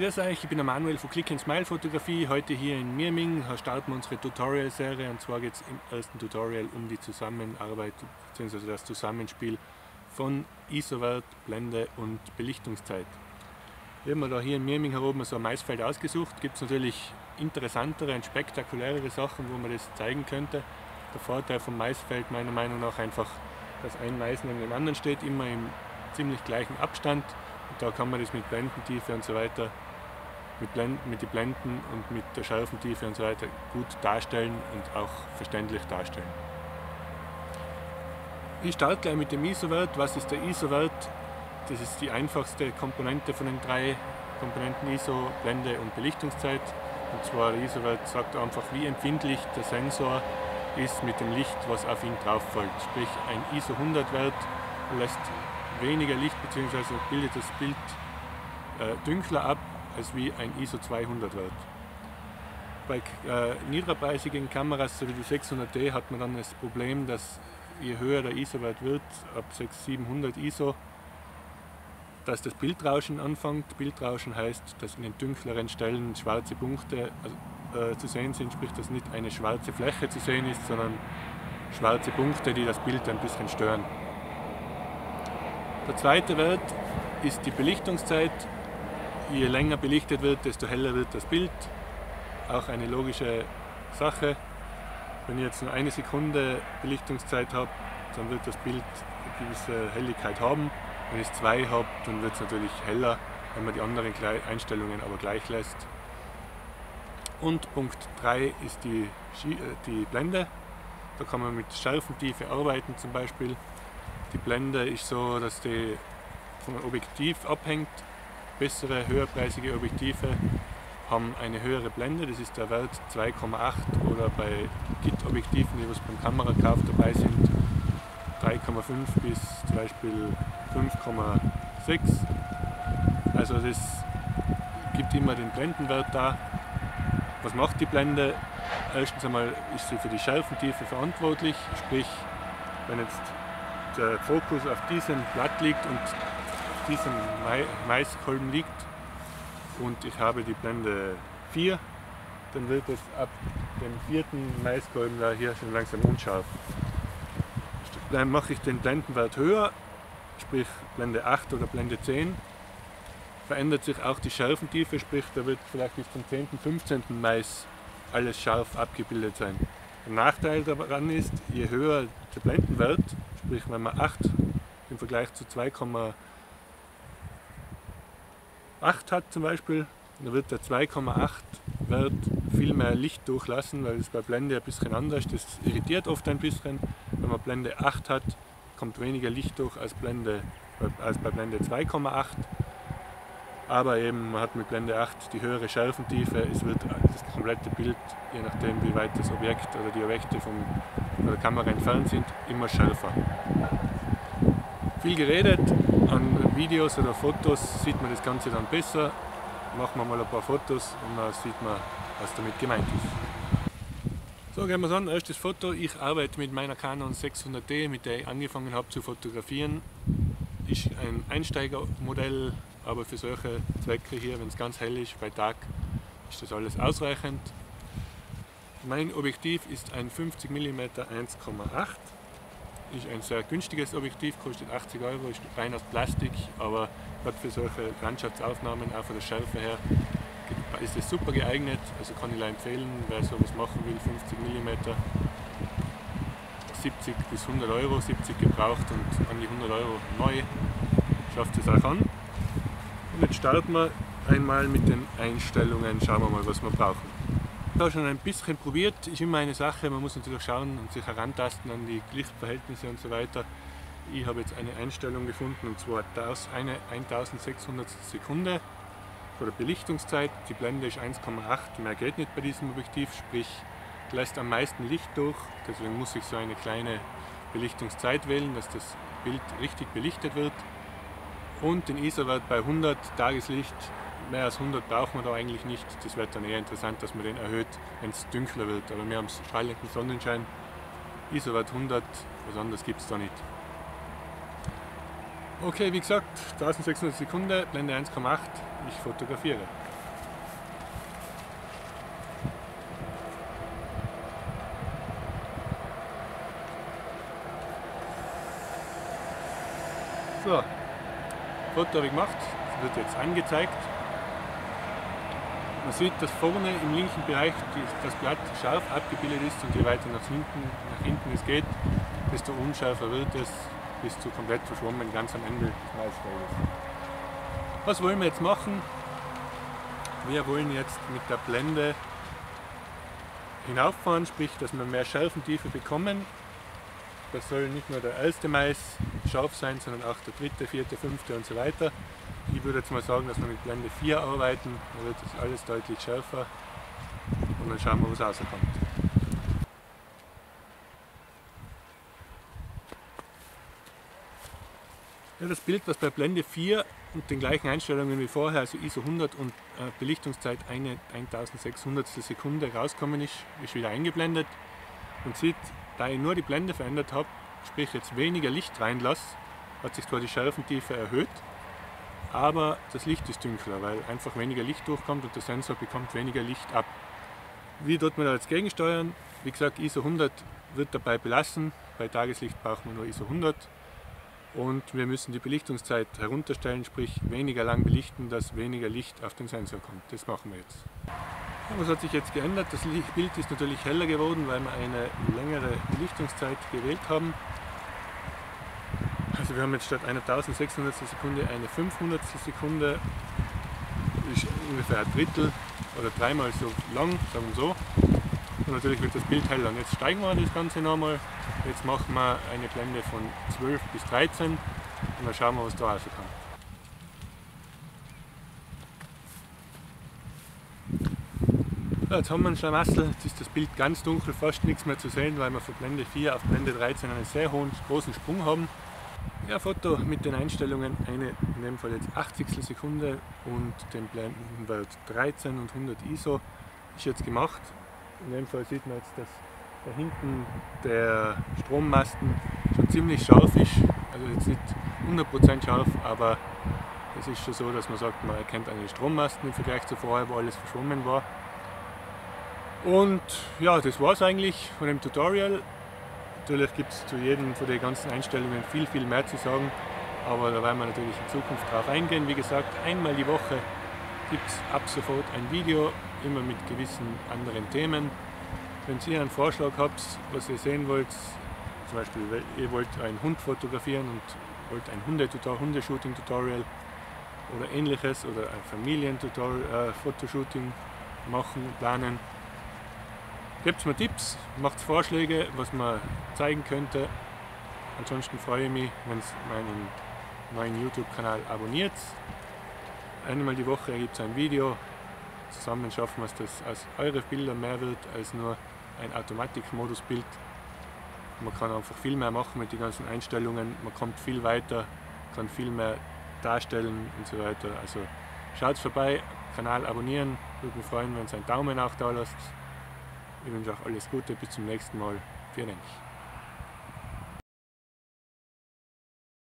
Grüß euch, ich bin der Manuel von Click and Smile Fotografie. Heute hier in Mirming starten wir unsere Tutorial-Serie und zwar geht es im ersten Tutorial um die Zusammenarbeit bzw. das Zusammenspiel von ISO-Wert, Blende und Belichtungszeit. Wir haben da hier in Mirming heroben so ein Maisfeld ausgesucht. Gibt es natürlich interessantere und spektakulärere Sachen, wo man das zeigen könnte. Der Vorteil vom Maisfeld meiner Meinung nach einfach, dass ein Mais neben dem anderen steht, immer im ziemlich gleichen Abstand da kann man das mit Blendentiefe und so weiter, mit, Blenden, mit den Blenden und mit der Schärfentiefe und so weiter gut darstellen und auch verständlich darstellen. Ich starte gleich mit dem ISO-Wert. Was ist der ISO-Wert? Das ist die einfachste Komponente von den drei Komponenten ISO, Blende und Belichtungszeit. Und zwar der ISO-Wert sagt einfach, wie empfindlich der Sensor ist mit dem Licht, was auf ihn drauf fällt. Sprich, ein ISO 100-Wert lässt weniger Licht bzw. bildet das Bild äh, dünkler ab als wie ein ISO 200 Wert. Bei äh, niedrigpreisigen Kameras, so wie die 600D, hat man dann das Problem, dass je höher der ISO-Wert wird, ab 600, 700 ISO, dass das Bildrauschen anfängt. Bildrauschen heißt, dass in den dunkleren Stellen schwarze Punkte äh, zu sehen sind, sprich, dass nicht eine schwarze Fläche zu sehen ist, sondern schwarze Punkte, die das Bild ein bisschen stören. Der zweite Wert ist die Belichtungszeit. Je länger belichtet wird, desto heller wird das Bild. Auch eine logische Sache. Wenn ich jetzt nur eine Sekunde Belichtungszeit habe, dann wird das Bild eine gewisse Helligkeit haben. Wenn ich zwei habe, dann wird es natürlich heller, wenn man die anderen Einstellungen aber gleich lässt. Und Punkt 3 ist die, äh, die Blende. Da kann man mit Schärfentiefe arbeiten zum Beispiel. Die Blende ist so, dass die vom Objektiv abhängt. Bessere, höherpreisige Objektive haben eine höhere Blende, das ist der Wert 2,8 oder bei Kit-Objektiven, die was beim Kamerakauf dabei sind, 3,5 bis zum Beispiel 5,6. Also das gibt immer den Blendenwert da. Was macht die Blende? Erstens einmal ist sie für die Schärfentiefe verantwortlich, sprich wenn jetzt der Fokus auf diesem Blatt liegt und diesem Maiskolben liegt und ich habe die Blende 4, dann wird es ab dem vierten Maiskolben da hier schon langsam unscharf. Dann mache ich den Blendenwert höher, sprich Blende 8 oder Blende 10, verändert sich auch die Schärfentiefe, sprich da wird vielleicht bis zum 10., 15. Mais alles scharf abgebildet sein. Der Nachteil daran ist, je höher der Blendenwert, Sprich, wenn man 8 im Vergleich zu 2,8 hat zum Beispiel, dann wird der 2,8 Wert viel mehr Licht durchlassen, weil es bei Blende ein bisschen anders ist. Das irritiert oft ein bisschen. Wenn man Blende 8 hat, kommt weniger Licht durch als, Blende, als bei Blende 2,8. Aber eben, man hat mit Blende 8 die höhere Schärfentiefe. Es wird das komplette Bild, je nachdem wie weit das Objekt oder die Objekte vom von der Kamera entfernt sind, immer schärfer. Viel geredet, an Videos oder Fotos sieht man das Ganze dann besser. Machen wir mal ein paar Fotos und dann sieht man, was damit gemeint ist. So, gehen wir an. Erstes Foto. Ich arbeite mit meiner Canon 600D, mit der ich angefangen habe zu fotografieren. Ist ein Einsteigermodell, aber für solche Zwecke hier, wenn es ganz hell ist, bei Tag, ist das alles ausreichend. Mein Objektiv ist ein 50 mm 1,8. Ist ein sehr günstiges Objektiv, kostet 80 Euro, ist rein aus Plastik, aber gerade für solche Landschaftsaufnahmen, auch von der Schärfe her, ist es super geeignet. Also kann ich empfehlen, wer sowas machen will, 50 mm 70 bis 100 Euro, 70 gebraucht und an die 100 Euro neu, schafft es auch an. Und jetzt starten wir einmal mit den Einstellungen, schauen wir mal, was wir brauchen da schon ein bisschen probiert, ist immer eine Sache, man muss natürlich schauen und sich herantasten an die Lichtverhältnisse und so weiter. Ich habe jetzt eine Einstellung gefunden und zwar eine 1600 Sekunde vor der Belichtungszeit. Die Blende ist 1,8, mehr geht nicht bei diesem Objektiv, sprich lässt am meisten Licht durch, deswegen muss ich so eine kleine Belichtungszeit wählen, dass das Bild richtig belichtet wird. Und den ISO-Wert bei 100 Tageslicht mehr als 100 braucht man da eigentlich nicht. Das wird dann eher interessant, dass man den erhöht, wenn es dunkler wird. Aber wir haben strahlenden Sonnenschein, ISO-Wert 100, was anderes gibt es da nicht. Okay, wie gesagt, 1600 Sekunden, Blende 1,8, ich fotografiere. So, Foto habe ich gemacht, das wird jetzt angezeigt. Man sieht, dass vorne im linken Bereich das Blatt scharf abgebildet ist und je weiter nach hinten, nach hinten es geht, desto unscharfer wird es, bis zu komplett verschwommen, ganz am Ende des Maisfeldes. Was wollen wir jetzt machen? Wir wollen jetzt mit der Blende hinauffahren, sprich, dass wir mehr Schärfentiefe bekommen. Das soll nicht nur der erste Mais scharf sein, sondern auch der dritte, vierte, fünfte und so weiter. Ich würde jetzt mal sagen, dass wir mit Blende 4 arbeiten, dann wird das alles deutlich schärfer und dann schauen wir, was rauskommt. Ja, das Bild, was bei Blende 4 und den gleichen Einstellungen wie vorher, also ISO 100 und äh, Belichtungszeit eine 1600 Sekunde rauskommen ist, ist wieder eingeblendet. Man sieht, da ich nur die Blende verändert habe, sprich jetzt weniger Licht reinlasse, hat sich zwar die Schärfentiefe erhöht, aber das Licht ist dunkler, weil einfach weniger Licht durchkommt und der Sensor bekommt weniger Licht ab. Wie tut man da jetzt gegensteuern? Wie gesagt, ISO 100 wird dabei belassen. Bei Tageslicht braucht man nur ISO 100 und wir müssen die Belichtungszeit herunterstellen, sprich weniger lang belichten, dass weniger Licht auf den Sensor kommt. Das machen wir jetzt. Was hat sich jetzt geändert? Das Bild ist natürlich heller geworden, weil wir eine längere Belichtungszeit gewählt haben. Also wir haben jetzt statt einer 1600 Sekunde eine 500 Sekunde, ist ungefähr ein Drittel oder dreimal so lang, sagen wir so. Und natürlich wird das Bild heller. Und jetzt steigen wir das Ganze nochmal. Jetzt machen wir eine Blende von 12 bis 13 und dann schauen wir, was da rauskommt. So, jetzt haben wir einen Schlamassel, jetzt ist das Bild ganz dunkel, fast nichts mehr zu sehen, weil wir von Blende 4 auf Blende 13 einen sehr hohen, großen Sprung haben. Ja, Foto mit den Einstellungen, eine in dem Fall jetzt 80 Sekunde und den Blendenwert 13 und 100 ISO ist jetzt gemacht. In dem Fall sieht man jetzt, dass da hinten der Strommasten schon ziemlich scharf ist. Also jetzt nicht 100% scharf, aber es ist schon so, dass man sagt, man erkennt einen Strommasten im Vergleich zu vorher, wo alles verschwommen war. Und ja, das war es eigentlich von dem Tutorial. Natürlich gibt es zu jedem von den ganzen Einstellungen viel, viel mehr zu sagen, aber da werden wir natürlich in Zukunft drauf eingehen. Wie gesagt, einmal die Woche gibt es ab sofort ein Video, immer mit gewissen anderen Themen. Wenn ihr einen Vorschlag habt, was ihr sehen wollt, zum Beispiel ihr wollt einen Hund fotografieren und wollt ein Hundeshooting-Tutorial oder ähnliches oder ein Familien-Fotoshooting äh, machen, planen, gebt mir Tipps, macht Vorschläge, was man zeigen könnte. Ansonsten freue ich mich, wenn ihr meinen neuen YouTube-Kanal abonniert. Einmal die Woche gibt es ein Video. Zusammen schaffen wir es, dass aus eure Bilder mehr wird als nur ein Automatikmodusbild. Man kann einfach viel mehr machen mit den ganzen Einstellungen, man kommt viel weiter, kann viel mehr darstellen und so weiter. Also schaut vorbei, Kanal abonnieren, würde mich freuen, wenn ihr einen Daumen auch da lasst. Ich wünsche euch alles Gute, bis zum nächsten Mal. Vielen Dank.